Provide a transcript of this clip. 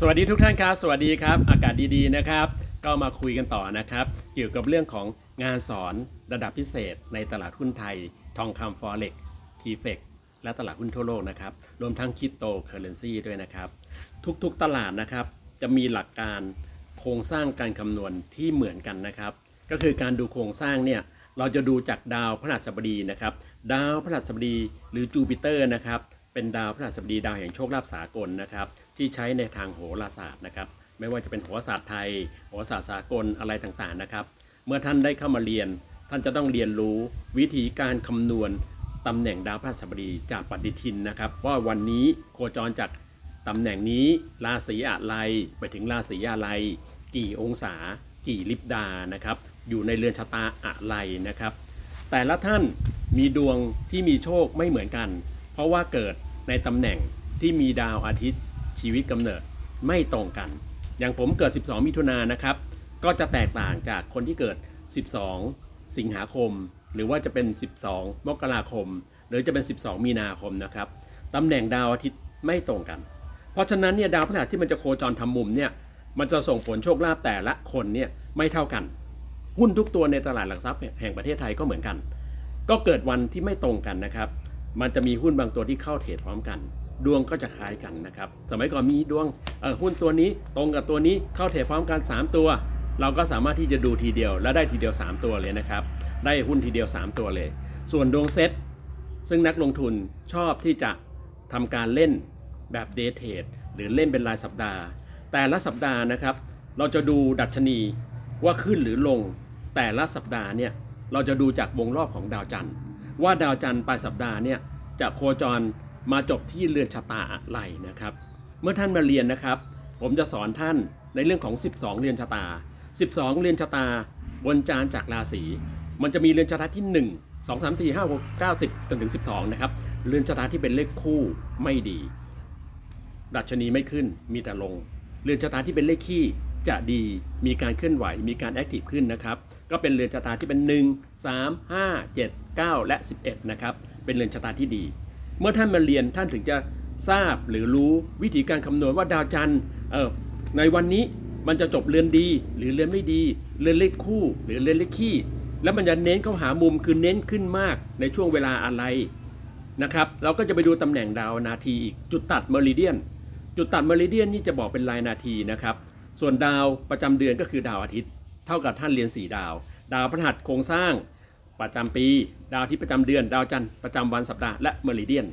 สวัสดีทุกท่านครับ สวัสดีครับ อากาศดีๆนะครับ ก็มาคุยกันต่อนะครับ เกี่ยวกับเรื่องของงานสอนระดับพิเศษ ในตลาดหุ้นไทย ทองคำ Forex TFEX และตลาดหุ้นทั่วโลกนะครับ รวมทั้งคริปโตเคอเรนซีด้วยนะครับ ทุกๆตลาดนะครับ จะมีหลักการโครงสร้างการคำนวณที่เหมือนกันนะครับ ก็คือการดูโครงสร้างเนี่ย เราจะดูจากดาวพฤหัสบดีนะครับ ดาวพฤหัสบดีหรือจูปิเตอร์นะครับ เป็นดาวพฤหัสบดีดาวแห่งโชคลาภสากลนะครับที่ใช้ในทางโหราศาสตร์นะครับไม่ว่าจะเป็นโหราศาสตร์ไทยโหราศาสตร์สากลอะไรต่างๆนะครับ เมื่อท่านได้เข้ามาเรียน ท่านจะต้องเรียนรู้วิธีการคำนวณตำแหน่งดาวพฤหัสบดีจากปฏิทินนะครับ ว่าวันนี้โคจรจากตำแหน่งนี้ราศีอะไรไปถึงราศีอะไร กี่องศา กี่ลิบดานะครับอยู่ในเรือนชะตาอะไรนะครับ แต่ละท่านมีดวงที่มีโชคไม่เหมือนกัน เพราะว่าเกิด ในตำแหน่งที่มีดาวอาทิตย์ชีวิตกำเนิดไม่ตรงกัน อย่างผมเกิด 12 มิถุนายนนะครับ ก็จะแตกต่างจากคนที่เกิด 12 สิงหาคม หรือว่าจะเป็น 12 มกราคม หรือจะเป็น 12 มีนาคมนะครับตำแหน่งดาวอาทิตย์ไม่ตรงกัน เพราะฉะนั้นเนี่ยดาวพฤหัสที่มันจะโคจรทำมุมเนี่ยมันจะส่งผลโชคลาภแต่ละคนเนี่ยไม่เท่ากัน หุ้นทุกตัวในตลาดหลักทรัพย์แห่งประเทศไทยก็เหมือนกัน ก็เกิดวันที่ไม่ตรงกันนะครับ มันจะมีหุ้นบางตัวที่เข้าเทรดพร้อมกัน ดวงก็จะคล้ายกันนะครับ สมัยก่อนมีดวงหุ้นตัวนี้ตรงกับตัวนี้เข้าเทรดพร้อมกัน 3 ตัว เราก็สามารถที่จะดูทีเดียว และได้ทีเดียว 3 ตัวเลยนะครับ ได้หุ้นทีเดียว 3 ตัวเลย ส่วนดวงเซตซึ่งนักลงทุนชอบที่จะทำการเล่นแบบเดย์เทรดหรือเล่นเป็นรายสัปดาห์ แต่ละสัปดาห์นะครับ เราจะดูดัชนีว่าขึ้นหรือลง แต่ละสัปดาห์เนี่ยเราจะดูจากวงรอบของดาวจันทร์ ว่าดาวจันทร์ปลายสัปดาห์เนี่ยจะโคจรมาจบที่เรือนชะตาอะไรนะครับ เมื่อท่านมาเรียนนะครับ ผมจะสอนท่านในเรื่องของ 12 เรือนชะตา 12 เรือนชะตาบนจานจากราศีมันจะมีเรือนชะตาที่ 1 2 3 4 5 6 9 10จนถึง 12 นะครับ เรือนชะตาที่เป็นเลขคู่ไม่ดี ดัชนีไม่ขึ้นมีแต่ลง เรือนชะตาที่เป็นเลขคี่จะดีมีการเคลื่อนไหวมีการแอคทีฟขึ้นนะครับ ก็เป็นเรือนชะตาที่เป็น 1 3 5 7 9 และ 11 นะครับ เป็นเรือนชะตาที่ดี เมื่อท่านมาเรียนท่านถึงจะทราบหรือรู้วิธีการคำนวณว่าดาวจันทร์ในวันนี้มันจะจบเรือนดี หรือเรือนไม่ดี เรือนเลขคู่ หรือเรือนเลขคี่แล้วมันจะเน้นเข้าหามุมคือเน้นขึ้นมากในช่วงเวลาอะไรนะครับเราก็จะไปดูตำแหน่งดาวนาทีอีกจุดตัดเมริเดียน จุดตัดเมริเดียนนี่จะบอกเป็นรายนาทีนะครับ ส่วนดาวประจำเดือนก็คือดาวอาทิตย์ เท่ากับท่านเรียน 4 ดาว ดาวพฤหัสโครงสร้างประจำปี ดาวที่ประจำเดือน ดาวจันทร์ประจำวันสัปดาห์และเมริเดียน